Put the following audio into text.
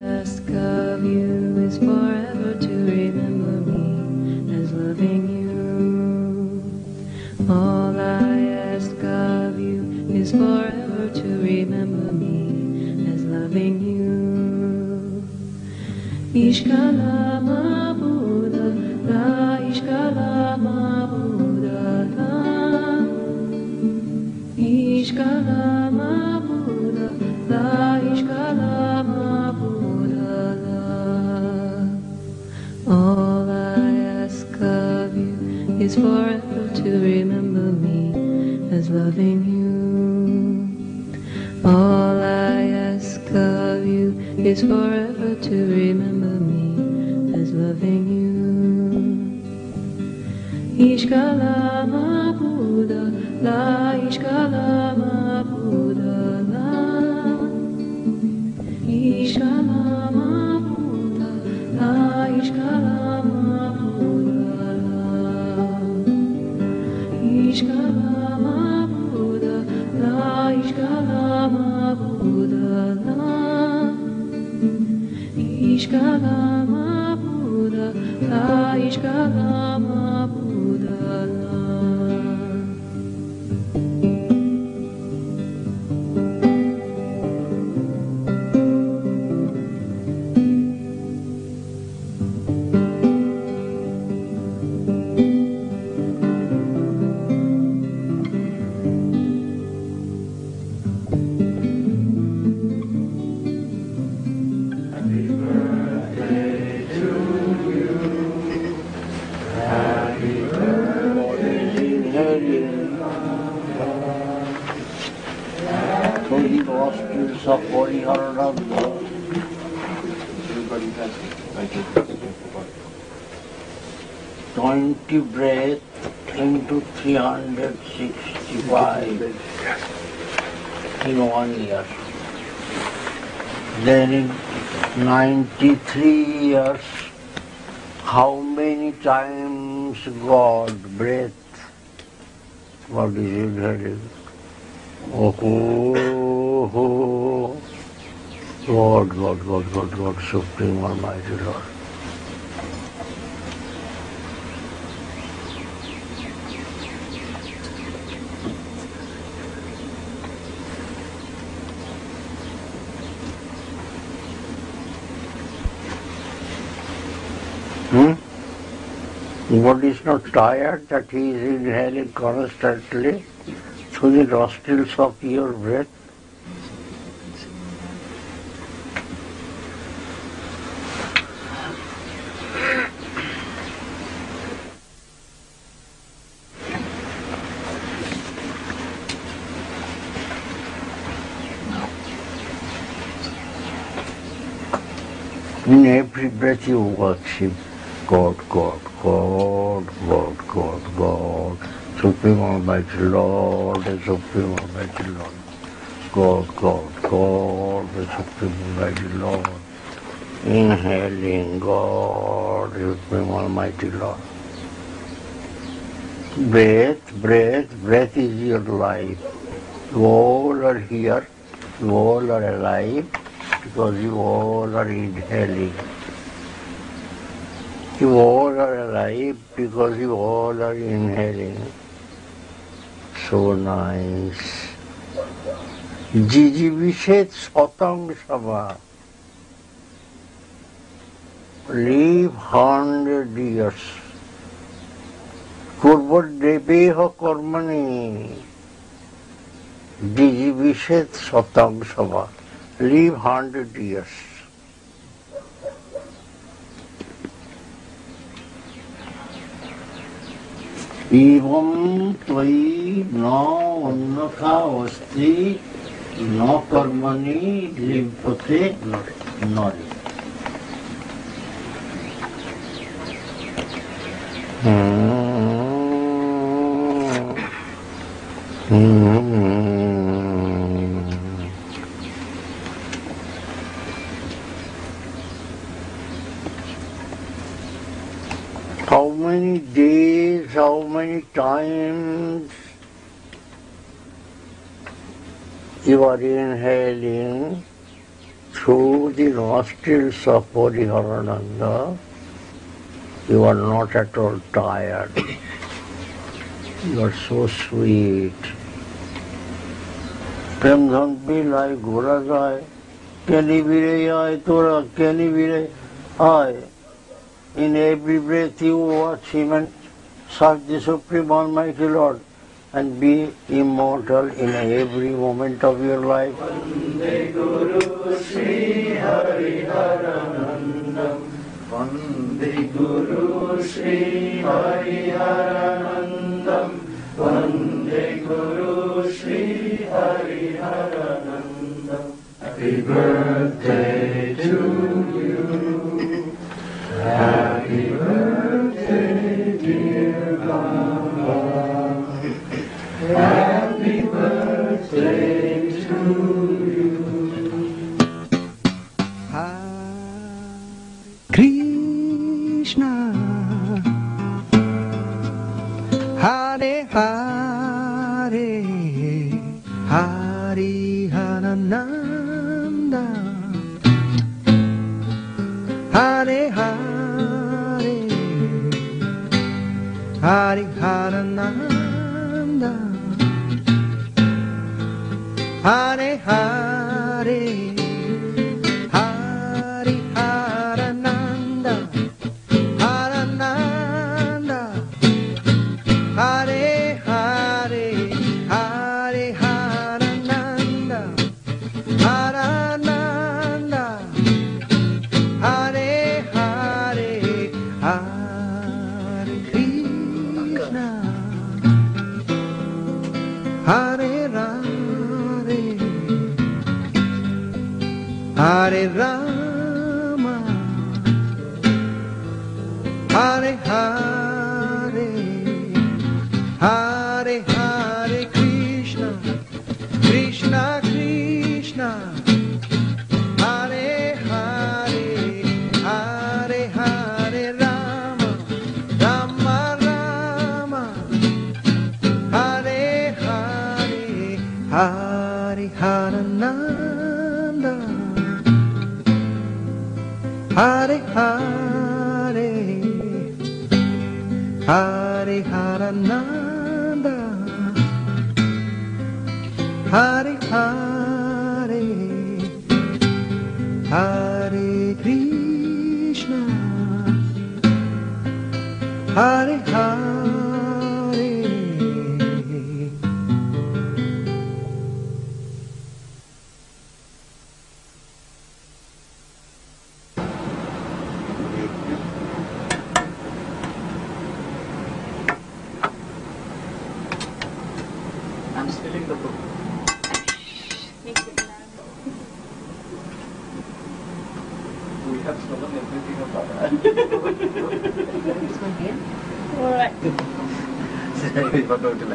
ask of you is forever to remember me as loving you. All I ask of you is forever to remember me as loving you. Ishkalama is forever to remember me as loving you. All I ask of you is forever to remember me as loving you. Ishkalama Buddha, La Ishkalama Ishkalama Buddha, La Ishkalama 20 breath into 365 in one year. Then in 93 years, how many times God breath? What is it that is? Oh, oh, oh. Lord, God, God, God, God, Supreme Almighty Lord. What is not tired that he is inhaling constantly through the nostrils of your breath? In every breath you worship God, God, God, God, God, God, Supreme Almighty Lord, the Supreme Almighty Lord, God, God, God, the Supreme Almighty Lord, inhaling God, the Supreme Almighty Lord. Breath, breath, breath is your life. You all are here, you all are alive, because you all are inhaling. You all are alive because you all are inhaling. So nice. Jiji Satang Sabha. Live hundred years. Kurvadebeha Karmani. Jiji Satang Sabha. Live hundred years. एवं त्वयि नौन्नखावस्ति न कर्मणि लिप्यते न Hmm. many days, how many times you are inhaling through the nostrils of Puriharananda, you are not at all tired. You are so sweet. Prem Dhampi like Gorazai, Kani Viray, Tora, Kani Viray, I. In every breath you watch him and serve the Supreme Almighty Lord and be immortal in every moment of your life. Vande Guru Sri Hari Haranandam. Vande Guru Sri Hari Haranandam. Happy birthday. Harananda Hare Krishna. Hare Hare Rama. Hare Hare Hare Harananda Hare Hare Hare Harananda Hare Hare Hare Krishna. Hare Hare Ik was nooit de